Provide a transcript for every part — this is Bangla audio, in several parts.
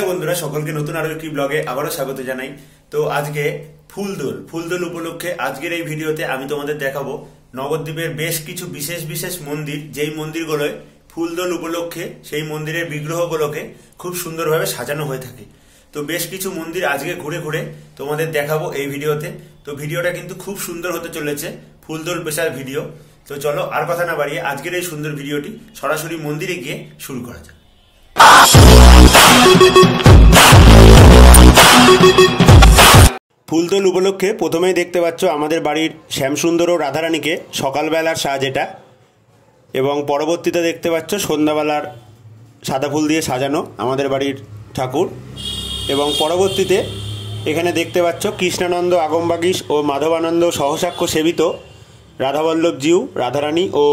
হ্যালো বন্ধুরা, সকলকে নতুন আরও একটি ব্লগে আবারও স্বাগত জানাই। তো আজকে ফুলদোল ফুলদোল উপলক্ষে আজকের এই ভিডিওতে আমি তোমাদের দেখাবো নবদ্বীপের বেশ কিছু বিশেষ বিশেষ মন্দির। যেই মন্দিরগুলোয় ফুলদোল উপলক্ষে, সেই মন্দিরের বিগ্রহগুলোকে খুব সুন্দরভাবে সাজানো হয়ে থাকে। তো বেশ কিছু মন্দির আজকে ঘুরে ঘুরে তোমাদের দেখাবো এই ভিডিওতে। তো ভিডিওটা কিন্তু খুব সুন্দর হতে চলেছে, ফুলদোল স্পেশাল ভিডিও তো চলো আর কথা না বাড়িয়ে আজকের এই সুন্দর ভিডিওটি সরাসরি মন্দিরে গিয়ে শুরু করা যাক। ফুলদোল উপলক্ষে প্রথমেই দেখতে পাচ্ছ আমাদের বাড়ির শ্যামসুন্দর ও রাধারানীকে সকালবেলার সাজ এটা। এবং পরবর্তীতে দেখতে পাচ্ছ সন্ধ্যাবেলার সাদা ফুল দিয়ে সাজানো আমাদের বাড়ির ঠাকুর। এবং পরবর্তীতে এখানে দেখতে পাচ্ছ কৃষ্ণানন্দ আগমবাগীশ ও মাধবানন্দ সহসাক্ষ্য সেবিত রাধাবল্লভ জিউ রাধারানী ও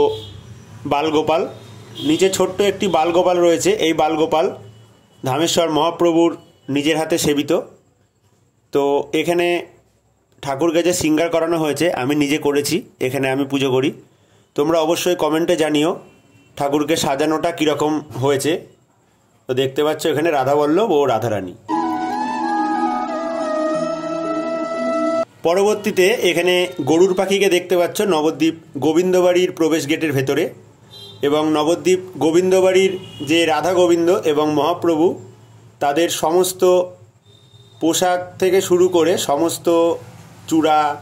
বালগোপাল। নিচে ছোট্ট একটি বালগোপাল রয়েছে। এই বালগোপাল ধামেশ্বর মহাপ্রভুর নিজের হাতে সেবিত। তো এখানে ঠাকুরকে যে সিঙ্গার করানো হয়েছে, আমি নিজে করেছি, এখানে আমি পুজো করি। তোমরা অবশ্যই কমেন্টে জানিও ঠাকুরকে সাজানোটা কীরকম হয়েছে। তো দেখতে পাচ্ছ এখানে রাধাবল্লভ ও রাধারানী। পরবর্তীতে এখানে গরুর পাখিকে দেখতে পাচ্ছ, নবদ্বীপ গোবিন্দবাড়ির প্রবেশ গেটের ভেতরে। এবং নবদ্বীপ গোবিন্দবাড়ির যে রাধা গোবিন্দ এবং মহাপ্রভু, তাদের সমস্ত পোশাক থেকে শুরু করে সমস্ত চূড়া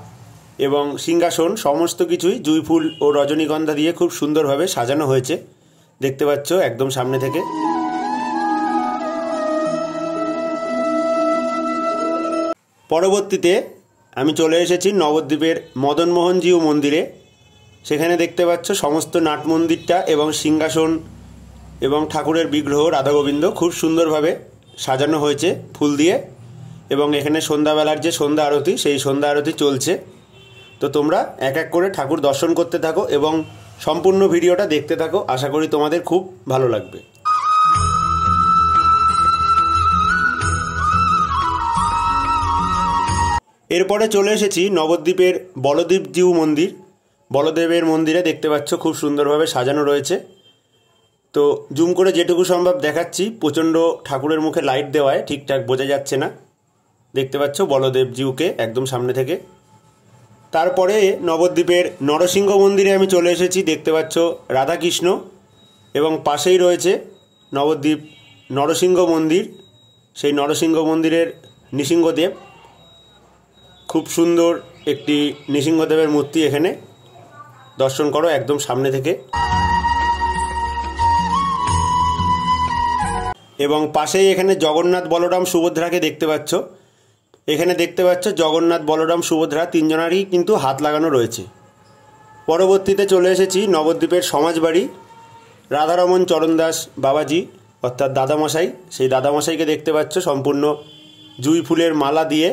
এবং সিংহাসন, সমস্ত কিছুই জুই ফুল ও রজনীগন্ধা দিয়ে খুব সুন্দরভাবে সাজানো হয়েছে। দেখতে পাচ্ছ একদম সামনে থেকে। পরবর্তীতে আমি চলে এসেছি নবদ্বীপের মদনমোহনজিউ মন্দিরে। সেখানে দেখতে পাচ্ছ সমস্ত নাট মন্দিরটা এবং সিংহাসন এবং ঠাকুরের বিগ্রহ রাধা গোবিন্দ খুব সুন্দরভাবে সাজানো হয়েছে ফুল দিয়ে। এবং এখানে সন্ধ্যাবেলার যে সন্ধ্যা আরতি, সেই সন্ধ্যা আরতি চলছে। তো তোমরা এক এক করে ঠাকুর দর্শন করতে থাকো এবং সম্পূর্ণ ভিডিওটা দেখতে থাকো। আশা করি তোমাদের খুব ভালো লাগবে। এরপরে চলে এসেছি নবদ্বীপের বলদ্বীপ জিউ মন্দির। বলদেবের মন্দিরে দেখতে পাচ্ছ খুব সুন্দরভাবে সাজানো রয়েছে। তো জুম করে যেটুকু সম্ভব দেখাচ্ছি। প্রচণ্ড ঠাকুরের মুখে লাইট দেওয়ায় ঠিকঠাক বোঝা যাচ্ছে না। দেখতে পাচ্ছ বলদেবজিউকে একদম সামনে থেকে। তারপরে নবদ্বীপের নরসিংহ মন্দিরে আমি চলে এসেছি। দেখতে পাচ্ছ রাধাকৃষ্ণ এবং পাশেই রয়েছে নবদ্বীপ নরসিংহ মন্দির। সেই নরসিংহ মন্দিরের নৃসিংহদেব। খুব সুন্দর একটি নৃসিংহদেবের মূর্তি এখানে। দর্শন করো একদম সামনে থেকে। এবং পাশেই এখানে জগন্নাথ বলরাম, সুভদ্রাকে দেখতে পাচ্ছ। এখানে দেখতে পাচ্ছ জগন্নাথ, বলরাম, সুভদ্রা তিনজনারই কিন্তু হাত লাগানো রয়েছে। পরবর্তীতে চলে এসেছি নবদ্বীপের সমাজবাড়ি। রাধারমন চরণ দাস বাবাজি, অর্থাৎ দাদামশাই, সেই দাদামশাইকে দেখতে পাচ্ছ সম্পূর্ণ জুই ফুলের মালা দিয়ে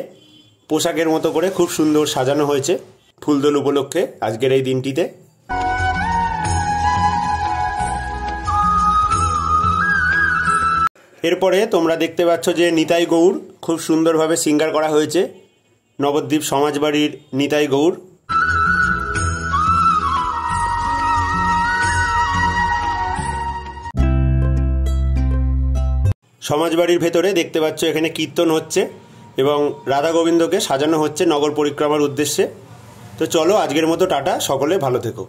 পোশাকের মতো করে খুব সুন্দর সাজানো হয়েছে। ফুলদোল উপলক্ষে আজকের এই দিনটিতে। এরপরে তোমরা দেখতে পাচ্ছ যে নিতাই গৌর খুব সুন্দরভাবে সিঙ্গার করা হয়েছে। নবদ্বীপ সমাজবাড়ির নিতাই গৌর সমাজবাড়ির ভেতরে দেখতে পাচ্ছ এখানে কীর্তন হচ্ছে এবং রাধা গোবিন্দকে সাজানো হচ্ছে নগর পরিক্রমার উদ্দেশ্যে। তো চলো আজকের মতো টাটা সকলে ভালো থেকো।